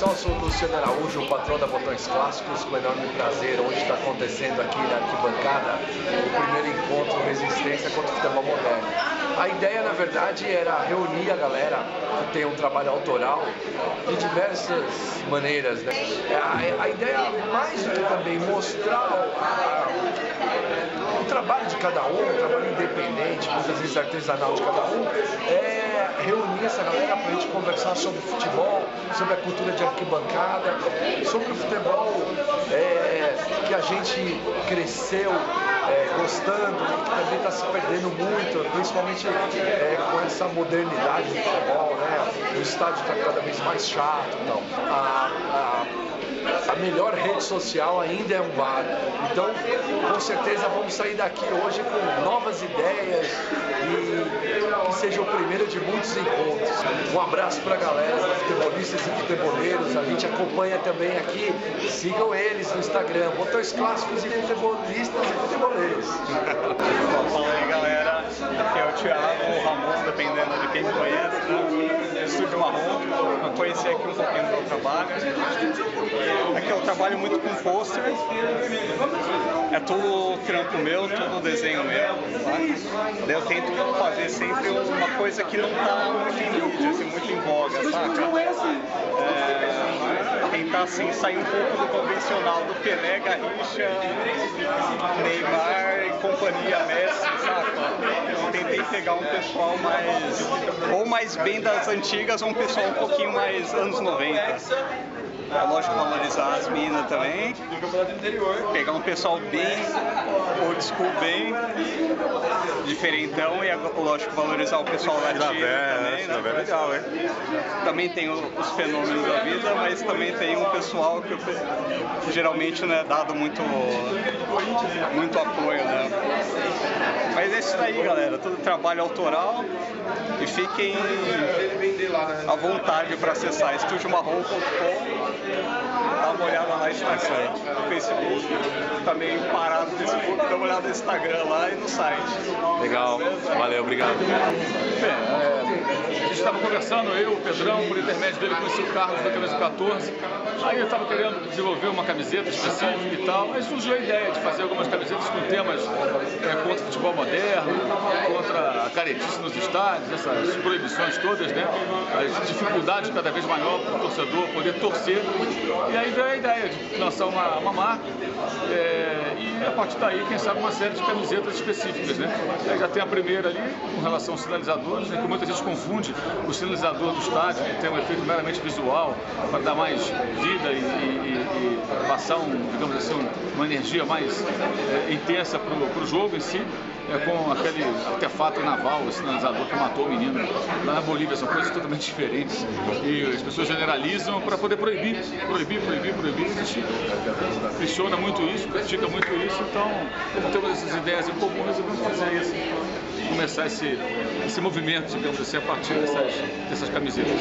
Luciano Araújo, o patrão da Botões Clássicos, com enorme prazer, onde está acontecendo aqui na arquibancada o primeiro encontro Resistência contra o futebol moderno. A ideia, na verdade, era reunir a galera que tem um trabalho autoral de diversas maneiras. Né? A, a ideia, mais do que também mostrar a, o trabalho de cada um, o trabalho independente, muitas vezes artesanal de cada um, é reunir essa galera para a gente conversar sobre futebol, sobre a cultura de arquibancada, sobre o futebol é, que a gente cresceu é, gostando que também está se perdendo muito, principalmente é, com essa modernidade do futebol, né? O estádio está cada vez mais chato. Então, a melhor rede social ainda é um bar. Então, com certeza vamos sair daqui hoje com novas ideias e que seja o primeiro de muitos encontros. Um abraço para a galera, futebolistas e futeboleiros. A gente acompanha também aqui. Sigam eles no Instagram, botões clássicos e futebolistas e futeboleiros. Fala aí, galera. Aqui é o Thiago, o Ramon, dependendo de quem me conhece, né? Estúdio Marrom. Eu conheci aqui um pouquinho do meu trabalho. Aqui eu trabalho muito com pôster. É tudo trampo meu, tudo desenho meu. Daí eu tento fazer sempre uma coisa que não tá muito em mídia, assim, muito em voga, saca? É, tentar assim sair um pouco do convencional do Pelé, Garrincha, Neymar companhia Messi, saca? Tentei pegar um pessoal mais ou mais bem das antigas ou um pessoal um pouquinho mais anos 90. É lógico valorizar as minas também. Pegar um pessoal bem old school, bem diferentão e lógico valorizar o pessoal latino também. Né? É legal, hein? Também tem os fenômenos da vida, mas também tem um pessoal que, que geralmente não é dado muito, muito apoio, né? Mas é isso daí, galera. Todo trabalho autoral e fiquem à vontade para acessar estudiomarrom.com dá uma olhada lá no Instagram, no Facebook, tá meio parado no Facebook, dá uma olhada no Instagram lá e no site. Legal, valeu, obrigado. Bem, é, a gente estava conversando, eu, o Pedrão, por intermédio dele, conheci o Carlos da camisa 14. Aí eu estava querendo desenvolver uma camiseta específica e tal. Aí surgiu a ideia de fazer algumas camisetas com temas é, contra o futebol moderno, contra a caretice nos estádios, essas proibições todas, né? As dificuldades cada vez maior para o torcedor poder torcer. E aí veio a ideia de lançar uma, uma marca é, e a partir daí, quem sabe, uma série de camisetas específicas, né? Aí já tem a primeira ali, com relação aos sinalizadores, né, que muita gente confunde o sinalizador do estádio, que tem um efeito meramente visual, para dar mais vida e, e, e passar, um, digamos assim, uma energia mais é, intensa para o jogo em si é, com aquele artefato naval, o sinalizador que matou o menino lá na Bolívia. São coisas totalmente diferentes. E as pessoas generalizam para poder proibir, proibir, proibir, proibir. Questiona muito isso, critica muito isso. Então, temos essas ideias em comum, resolvemos fazer isso começar esse, esse movimento, digamos assim, a partir dessas, dessas camisetas.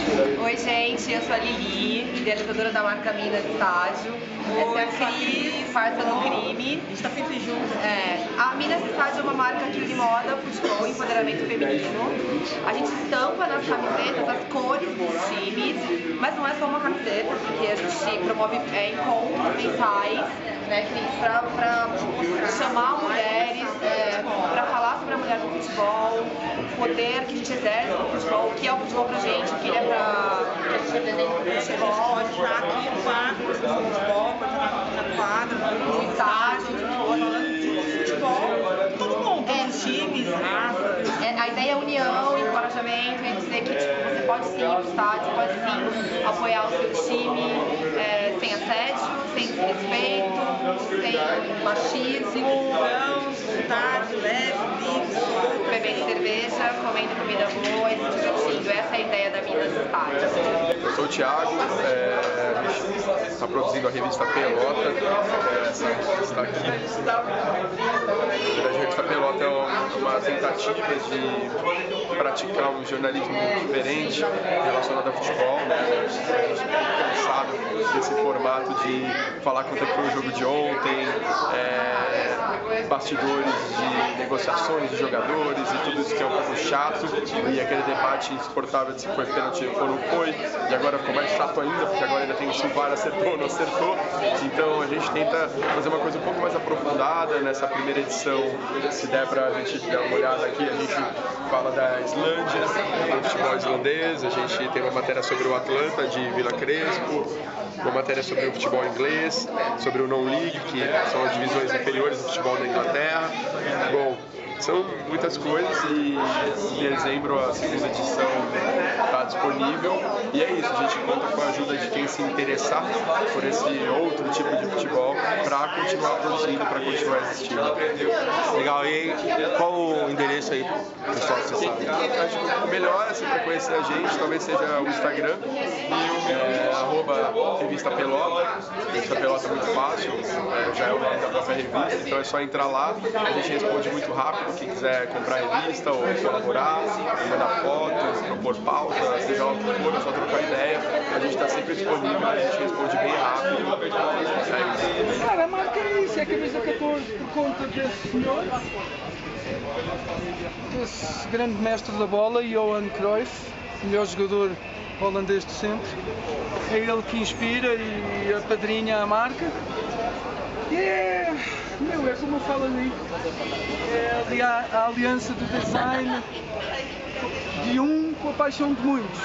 Oi, gente, eu sou a Lili, idealizadora da marca Minas Estádio. Essa é a Cris, farsa do crime. A gente tá sempre junto. É, a Minas Estádio é uma marca de moda, futebol, empoderamento feminino. A gente estampa nas camisetas as cores dos times, mas não é só uma camiseta, porque a gente promove é, encontros mensais, né, para chamar mulheres, é, para falar sobre a mulher no futebol, o poder que a gente exerce no futebol, o que é o futebol pra gente, o que ele é pra, pra gente representa no futebol. Pode estar aqui no quadro, no futebol, na quadra, no estádio, falando de futebol, todo mundo, todos os times, raças. É, é união, encorajamento, é dizer que tipo, você pode sim ir pro estádio, você pode sim apoiar o seu time é, sem assédio, sem desrespeito, sem machismo. Segurança, vontade, leve, livre, bebendo cerveja, comendo comida boa e se divertindo. Essa é a ideia da Minas Estádio. Eu sou o Thiago, é, está produzindo a revista Pelota, revista aqui. A revista Pelota é uma tentativa de praticar um jornalismo diferente relacionado ao futebol, né? A gente está cansado desse formato de falar quanto é foi o jogo de ontem, é, bastidores de negociações de jogadores e tudo isso que é um pouco chato. E aquele debate insuportável de se foi pênalti ou não foi. E agora ficou mais chato ainda porque agora ainda tem o VAR acertou ou não acertou. Então a gente tenta fazer uma coisa um pouco mais aprofundada nessa primeira edição. Se der pra gente dar uma olhada aqui a gente fala da Islândia do futebol islandês. A gente tem uma matéria sobre o Atlanta de Vila Crespo uma matéria sobre o futebol inglês, sobre o Non-League, que são as divisões inferiores do futebol da Inglaterra. Bom, são muitas coisas e em dezembro a segunda edição está disponível e é isso, a gente conta com a ajuda de quem se interessar por esse outro tipo de futebol para continuar produzindo, para continuar existindo. Legal, e qual o endereço aí pessoal acessar? Acho que o melhor assim, para conhecer a gente talvez seja o Instagram, é, arroba revista Pelota, revista Pelota é muito fácil, é, já é o nome da própria revista, então é só entrar lá, a gente responde muito rápido, quem quiser comprar revista ou colaborar, mandar foto, propor pauta, seja lá o que for, é só trocar ideia, a gente está sempre disponível, a gente responde bem rápido. Cara, a marca é isso, é a camisa 14 por conta desse senhor, esse grande mestre da bola, Johan Cruyff, melhor jogador holandês de sempre. É ele que inspira e apadrinha a marca. É, meu, é como eu falo ali, é ali a, a aliança do design de um com a paixão de muitos.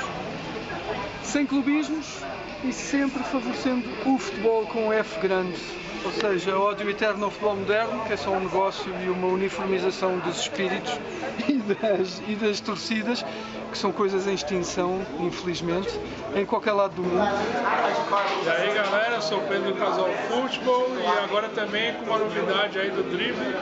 Sem clubismos e sempre favorecendo o futebol com F grande. Ou seja, ódio eterno ao futebol moderno, que é só um negócio e uma uniformização dos espíritos e das, e das torcidas, que são coisas em extinção, infelizmente, em qualquer lado do mundo. E aí galera, eu sou Pedro Casal Futebol e agora também com uma novidade aí do drible.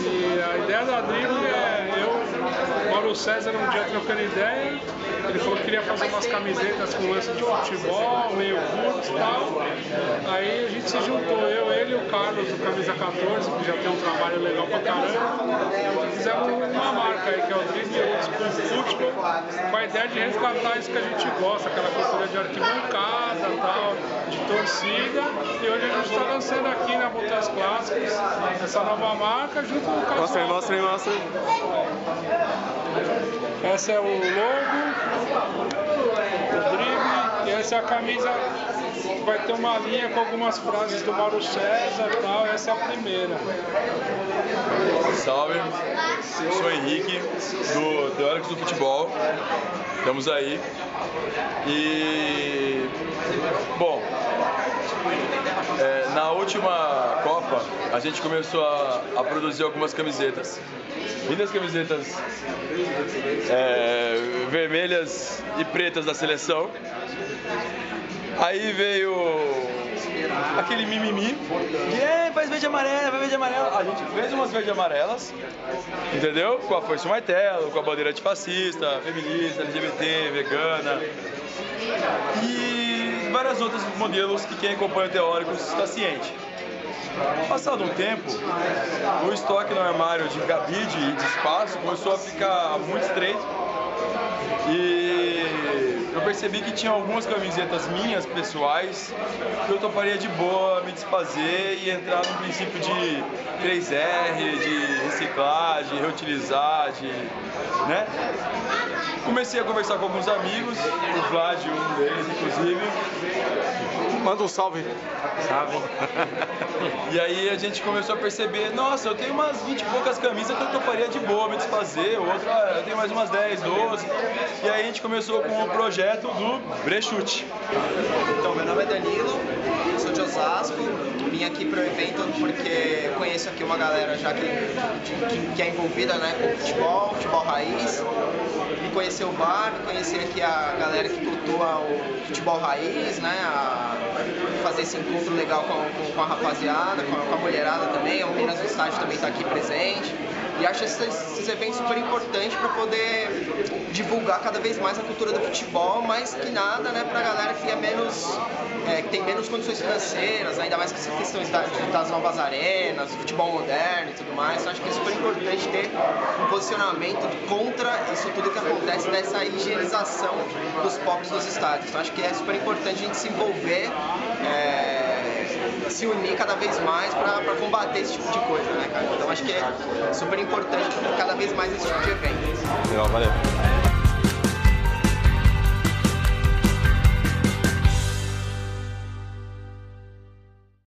E a ideia da drible é eu, Mauro César, um dia trocando ideia, ele falou que queria fazer umas camisetas com lance de futebol, meio curto e tal. Aí a gente se juntou, eu, ele e o Carlos do Camisa 14, que já tem um trabalho legal pra caramba. Fizemos uma marca aí que é o Drible Old School Futebol, com a ideia de resgatar isso que a gente gosta, aquela cultura de arquibancada, tal, de torcida. E hoje a gente está lançando aqui na Botões Clássicos essa nova marca junto com o Carlos. Mostra aí, mostra aí, mostra aí. Essa é o logo, essa é a camisa vai ter uma linha com algumas frases do Mauro César e tal. Essa é a primeira. Salve, sou Henrique, do Teóricos do Futebol. Estamos aí. E. Bom, é, na última Copa a gente começou a, a produzir algumas camisetas. Lindas camisetas é, vermelhas e pretas da seleção. Aí veio aquele mimimi de é, faz verde e amarela, faz verde e amarela. A gente fez umas verde e amarelas, entendeu? Com a e o martelo, com a bandeira antifascista, feminista, LGBT, vegana e vários outros modelos que quem acompanha o Teóricos está ciente. Passado um tempo, o estoque no armário de cabide e de espaço começou a ficar muito estreito e eu percebi que tinha algumas camisetas minhas, pessoais, que eu toparia de boa me desfazer e entrar no princípio de 3R, de reciclar, de reutilizar, de. né? Comecei a conversar com alguns amigos, o Vlad, um deles, inclusive. Manda um salve. Salve. e aí a gente começou a perceber, nossa, eu tenho umas 20 e poucas camisas que eu toparia de boa me desfazer, outra, ah, eu tenho mais umas 10, 12. E aí a gente começou com o projeto do Brechute. Então, meu nome é Danilo, eu sou de Osasco, vim aqui pro evento porque conheço aqui uma galera já que, que, que é envolvida né, com futebol, futebol raiz. Conhecer o bar, conhecer aqui a galera que cultua o futebol raiz, né, a fazer esse encontro legal com, com, com a rapaziada, com a, com a mulherada também, a Minas do Estádio também está aqui presente. E acho esses, esses eventos super importantes para poder divulgar cada vez mais a cultura do futebol, mais que nada, né, para a galera que é menos, é, que tem menos condições financeiras, ainda mais com essas questões da, das novas arenas, do futebol moderno e tudo mais. Então, acho que é super importante ter um posicionamento contra isso tudo que acontece dessa higienização dos povos dos estádios. Então, acho que é super importante a gente se envolver. É, se unir cada vez mais para combater esse tipo de coisa, né, cara? Então acho que é super importante cada vez mais esse tipo de evento. Legal, valeu.